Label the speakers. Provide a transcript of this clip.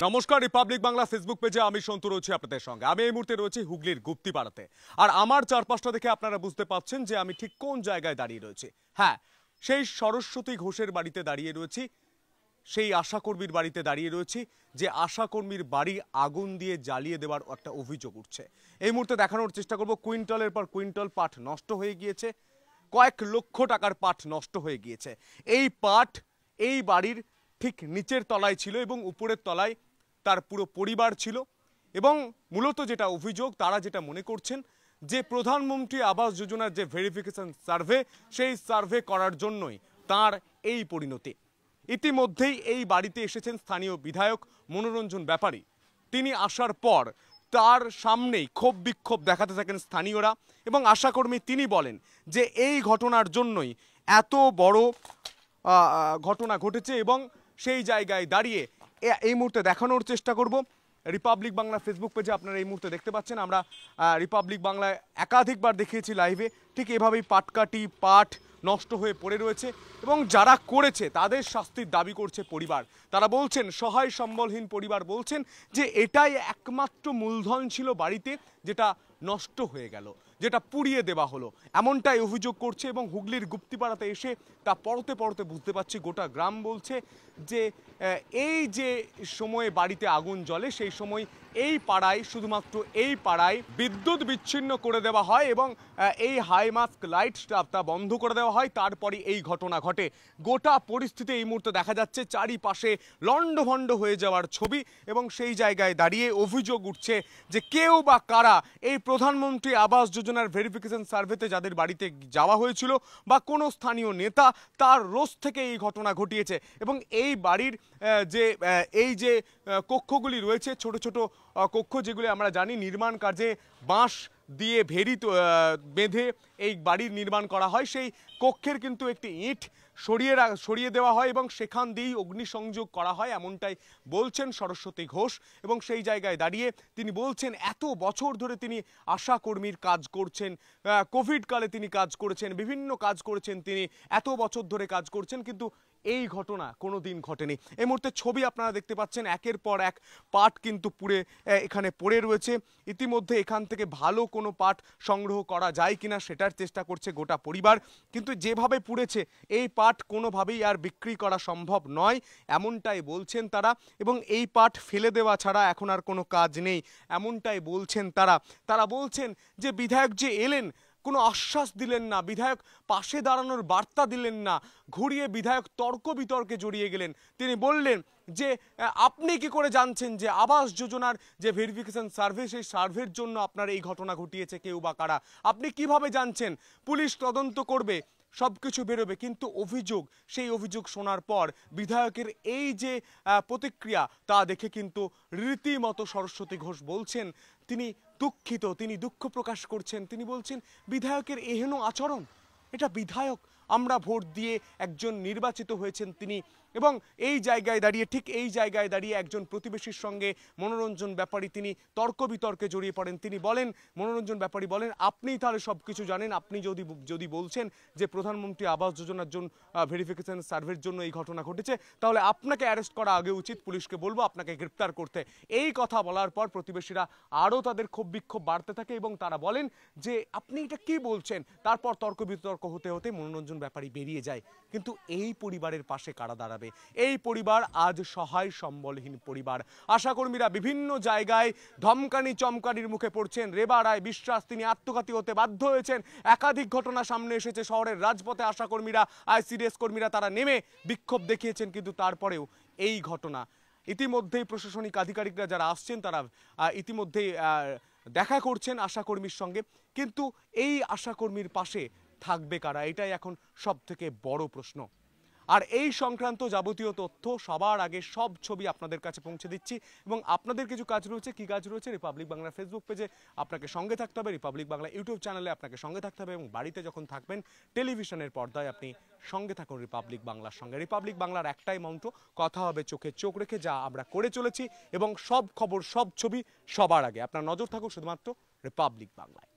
Speaker 1: নমস্কার Republic Bangla Facebook পেজে আমি সন্তু রয়েছি আপনাদের সঙ্গে। আমি এই মুহূর্তে রয়েছি হুগলির গুপ্তিপাড়াতে আর আমার চারপাশটা দেখে আপনারা বুঝতে পারছেন যে আমি ঠিক কোন জায়গায় দাঁড়িয়ে রয়েছি। হ্যাঁ সেই সরস্বতী ঘোষের বাড়িতে দাঁড়িয়ে রয়েছি, সেই আশাকর্মীর বাড়িতে দাঁড়িয়ে রয়েছি, যে আশাকর্মীর বাড়ি আগুন দিয়ে জ্বালিয়ে দেওয়ার একটা অভিযোগ উঠছে। এই মুহূর্তে দেখানোর চেষ্টা করব, কুইন্টলের পর কুইন্টাল পাট নষ্ট হয়ে গিয়েছে, কয়েক লক্ষ টাকার পাট নষ্ট হয়ে গিয়েছে। এই পাট এই বাড়ির ঠিক নিচের তলায় ছিল এবং উপরের তলায় তার পুরো পরিবার ছিল এবং মূলত যেটা অভিযোগ, তারা যেটা মনে করছেন যে প্রধানমন্ত্রী আবাস যোজনার যে ভেরিফিকেশন সার্ভে সেই সার্ভে করার জন্যই তার এই পরিণতি। ইতিমধ্যেই এই বাড়িতে এসেছেন স্থানীয় বিধায়ক মনোরঞ্জন ব্যাপারী। তিনি আসার পর তার সামনেই ক্ষোভ বিক্ষোভ দেখাতে থাকেন স্থানীয়রা এবং আশাকর্মী তিনি বলেন যে এই ঘটনার জন্যই এত বড় ঘটনা ঘটেছে এবং সেই জায়গায় দাঁড়িয়ে এই মুহূর্তে দেখানোর চেষ্টা করব। রিপাবলিক বাংলা ফেসবুক পেজে আপনারা এই মুহূর্তে দেখতে পাচ্ছেন, আমরা রিপাবলিক বাংলায় একাধিকবার দেখিয়েছি লাইভে ঠিক এভাবেই পাটকাটি পাট নষ্ট হয়ে পড়ে রয়েছে এবং যারা করেছে, তাদের শাস্তির দাবি করছে পরিবার। তারা বলছেন, সহায় সম্বলহীন পরিবার বলছেন যে, এটাই একমাত্র মূলধন ছিল বাড়িতে, যেটা নষ্ট হয়ে গেল। যেটা পুড়িয়ে দেওয়া হলো। এমনটাই অভিযোগ করছে এবং হুগলির গুপ্তিপাড়াতে এসে তা পড়তে পড়তে বুঝতে পারছি, গোটা গ্রাম বলছে যে এই যে সময়ে বাড়িতে আগুন জ্বলে, সেই সময় এই পাড়ায়, শুধুমাত্র এই পাড়ায় বিদ্যুৎ বিচ্ছিন্ন করে দেওয়া হয় এবং এই হাই মাস্ক লাইট তা বন্ধ করে দেওয়া হয়। তারপরে এই ঘটনা ঘটে। গোটা পরিস্থিতি এই মুহূর্তে দেখা যাচ্ছে, চারিপাশে লণ্ডভণ্ড হয়ে যাওয়ার ছবি এবং সেই জায়গায় দাঁড়িয়ে অভিযোগ উঠছে যে কেউ বা কারা এই প্রধানমন্ত্রী আবাস যোজনার ভেরিফিকেশন সার্ভেতে যাদের বাড়িতে যাওয়া হয়েছিল বা কোনো স্থানীয় নেতা, তার রোষ থেকে এই ঘটনা ঘটিয়েছে। এবং এই বাড়ির যে এই যে কক্ষগুলি রয়েছে, ছোট ছোট কক্ষ যেগুলি আমরা জানি, নির্মাণ কাজে বাঁশ দিয়ে ভেরি বেঁধে এই বাড়ির নির্মাণ করা হয়। সেই কক্ষের কিন্তু একটি ইট সরিয়ে সরিয়ে দেওয়া হয় এবং সেখান দিয়েই অগ্নিসংযোগ করা হয় এমনটাই বলছেন সরস্বতী ঘোষ এবং সেই জায়গায় দাঁড়িয়ে তিনি বলছেন এত বছর ধরে তিনি আশা কর্মীর কাজ করছেন কোভিডকালে তিনি কাজ করেছেন বিভিন্ন কাজ করেছেন তিনি এত বছর ধরে কাজ করছেন কিন্তু এই ঘটনা কোনো দিন ঘটেনি। এই মুহূর্তে ছবি আপনারা দেখতে পাচ্ছেন একের পর এক পাট কিন্তু আহ, এখানে পড়ে রয়েছে। ইতিমধ্যে এখান থেকে ভালো কোনো পাট সংগ্রহ করা যায় কিনা সেটার চেষ্টা করছে গোটা পরিবার। কিন্তু যেভাবে পুড়েছে, এই পাট কোনোভাবেই আর বিক্রি করা সম্ভব নয়, এমনটাই বলছেন তারা। এবং এই পাট ফেলে দেওয়া ছাড়া এখন আর কোনো কাজ নেই, এমনটাই বলছেন তারা। তারা বলছেন যে, বিধায়ক যে এলেন, কোনো আশ্বাস দিলেন না। বিধায়ক পাশে দাঁড়ানোর বার্তা দিলেন না। ঘুরিয়ে বিধায়ক তর্ক বিতর্কে জড়িয়ে গেলেন। তিনি বললেন যে আপনি কি করে জানছেন যে আবাস যোজনার যে ভেরিফিকেশন সার্ভে সেই সার্ভের জন্য আপনার এই ঘটনা ঘটিয়েছে কেউ বা কারা? আপনি কীভাবে জানছেন? পুলিশ তদন্ত করবে সব কিছু বেরোবে, কিন্তু অভিযোগ, সেই অভিযোগ শোনার পর বিধায়কের এই যে প্রতিক্রিয়া, তা দেখে কিন্তু রীতিমতো সরস্বতী ঘোষ বলছেন, তিনি দুঃখিত, তিনি দুঃখ প্রকাশ করছেন, তিনি বলছেন, বিধায়কের এহেন আচরণ, এটা বিধায়ক, আমরা ভোট দিয়ে একজন নির্বাচিত হয়েছেন, তিনি এবং এই জায়গায় দাঁড়িয়ে, ঠিক এই জায়গায় দাঁড়িয়ে একজন প্রতিবেশীর সঙ্গে মনোরঞ্জন ব্যাপারী তিনি তর্ক বিতর্কে জড়িয়ে পড়েন। তিনি বলেন, মনোরঞ্জন ব্যাপারী বলেন, আপনিই তাহলে সব কিছু জানেন, আপনি যদি যদি বলছেন যে প্রধানমন্ত্রী আবাস যোজনার জন্য ভেরিফিকেশন সার্ভের জন্য এই ঘটনা ঘটেছে, তাহলে আপনাকে অ্যারেস্ট করা আগে উচিত, পুলিশকে বলব আপনাকে গ্রেপ্তার করতে। এই কথা বলার পর প্রতিবেশীরা আরও তাদের ক্ষোভ বিক্ষোভ বাড়তে থাকে এবং তারা বলেন যে, আপনি এটা কি বলছেন? তারপর তর্ক বিতর্ক হতে হতে মনোরঞ্জন ব্যাপারী বেরিয়ে যায়। কিন্তু এই পরিবারের পাশে কারা দাঁড়াবে? এই পরিবার আজ সহায় সম্বলহীন পরিবার। আশাকর্মীরা বিভিন্ন জায়গায় ধমকানি চমকানির মুখে পড়ছেন। রেবা রায় বিশ্বাস, তিনি আত্মঘাতী হতে বাধ্য হয়েছেন। একাধিক ঘটনা সামনে এসেছে শহরের রাজপথে। আশাকর্মীরা, আইসিডিএস কর্মীরা তারা নেমে বিক্ষোভ দেখিয়েছেন, কিন্তু তারপরেও এই ঘটনা। ইতিমধ্যেই প্রশাসনিক আধিকারিকরা যারা আসছেন, তারা ইতিমধ্যেই দেখা করছেন আশাকর্মীর সঙ্গে। কিন্তু এই আশাকর্মীর পাশে থাকবে কারা? এটাই এখন সব থেকে বড় প্রশ্ন। আর এই সংক্রান্ত যাবতীয় তথ্য সবার আগে সব ছবি আপনাদের কাছে পৌঁছে দিচ্ছি এবং আপনাদের কিছু কাজ রয়েছে, কি কাজ রয়েছে রিপাবলিক বাংলা ফেসবুক পেজে আপনাকে সঙ্গে থাকতে হবে রিপাবলিক বাংলা ইউটিউব চ্যানেলে আপনাকে সঙ্গে থাকতে হবে এবং বাড়িতে যখন থাকবেন টেলিভিশনের পর্দায় আপনি সঙ্গে থাকুন রিপাবলিক বাংলার সঙ্গে। রিপাবলিক বাংলার একটাই মন্ত্র, কথা হবে চোখে চোখ রেখে যা আমরা করে চলেছি এবং সব খবর, সব ছবি সবার আগে। আপনার নজর থাকুক শুধুমাত্র রিপাবলিক বাংলায়